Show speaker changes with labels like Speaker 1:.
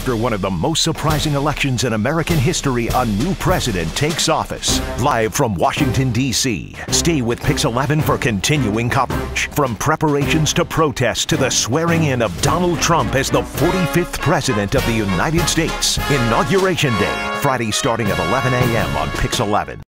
Speaker 1: After one of the most surprising elections in American history, a new president takes office. Live from Washington, D.C. Stay with PIX11 for continuing coverage. From preparations to protests to the swearing in of Donald Trump as the 45th President of the United States. Inauguration Day, Friday starting at 11 a.m. on PIX11.